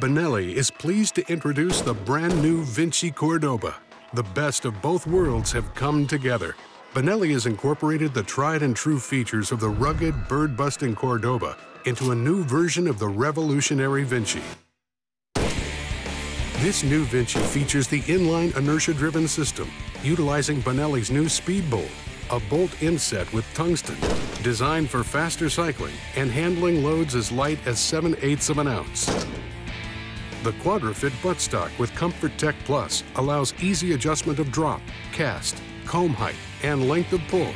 Benelli is pleased to introduce the brand new Vinci Cordoba. The best of both worlds have come together. Benelli has incorporated the tried and true features of the rugged, bird-busting Cordoba into a new version of the revolutionary Vinci. This new Vinci features the inline inertia-driven system, utilizing Benelli's new Speed Bolt, a bolt inset with tungsten, designed for faster cycling and handling loads as light as 7 eighths of an ounce. The QuadraFit buttstock with ComforTech Plus allows easy adjustment of drop, cast, comb height, and length of pull.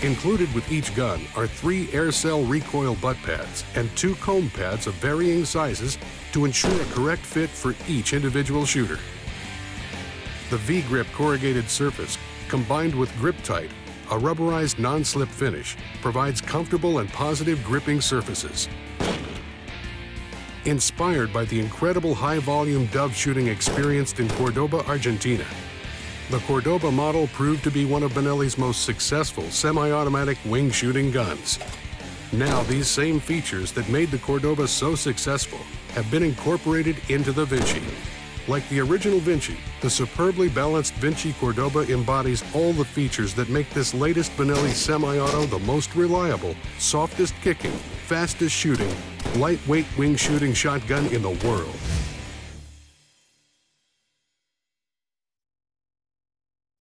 Included with each gun are three AirCell recoil butt pads and two comb pads of varying sizes to ensure a correct fit for each individual shooter. The V-Grip corrugated surface, combined with Grip-Tite, a rubberized non-slip finish, provides comfortable and positive gripping surfaces. Inspired by the incredible high-volume dove shooting experienced in Cordoba, Argentina, the Cordoba model proved to be one of Benelli's most successful semi-automatic wing shooting guns. Now, these same features that made the Cordoba so successful have been incorporated into the Vinci. Like the original Vinci, the superbly balanced Vinci Cordoba embodies all the features that make this latest Benelli semi-auto the most reliable, softest kicking, fastest shooting, lightweight wing shooting shotgun in the world.